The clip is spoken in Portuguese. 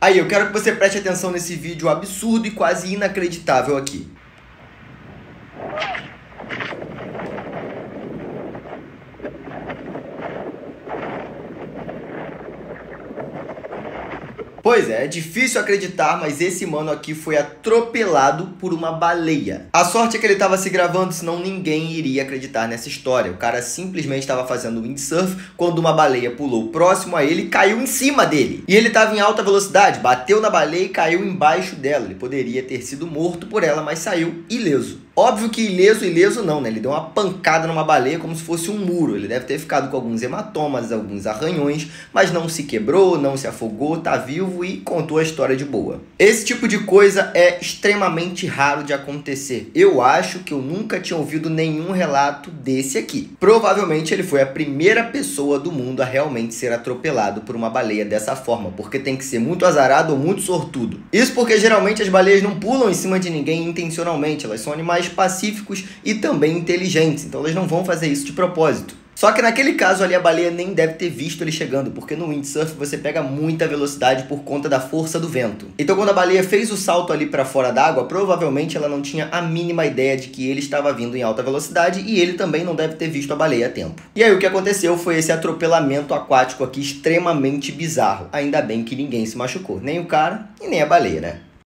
Aí, eu quero que você preste atenção nesse vídeo absurdo e quase inacreditável aqui. Pois é, é difícil acreditar, mas esse mano aqui foi atropelado por uma baleia. A sorte é que ele estava se gravando, senão ninguém iria acreditar nessa história. O cara simplesmente estava fazendo windsurf quando uma baleia pulou próximo a ele e caiu em cima dele. E ele estava em alta velocidade, bateu na baleia e caiu embaixo dela. Ele poderia ter sido morto por ela, mas saiu ileso. Óbvio que ileso, ileso não, né? Ele deu uma pancada numa baleia como se fosse um muro. Ele deve ter ficado com alguns hematomas, alguns arranhões, mas não se quebrou, não se afogou, tá vivo e contou a história de boa. Esse tipo de coisa é extremamente raro de acontecer. Eu acho que eu nunca tinha ouvido nenhum relato desse aqui. Provavelmente ele foi a primeira pessoa do mundo a realmente ser atropelado por uma baleia dessa forma, porque tem que ser muito azarado ou muito sortudo. Isso porque geralmente as baleias não pulam em cima de ninguém intencionalmente, elas são animais pacíficos e também inteligentes, então elas não vão fazer isso de propósito. Só que naquele caso ali a baleia nem deve ter visto ele chegando, porque no windsurf você pega muita velocidade por conta da força do vento. Então quando a baleia fez o salto ali para fora d'água, provavelmente ela não tinha a mínima ideia de que ele estava vindo em alta velocidade e ele também não deve ter visto a baleia a tempo. E aí o que aconteceu foi esse atropelamento aquático aqui extremamente bizarro. Ainda bem que ninguém se machucou, nem o cara e nem a baleia, né?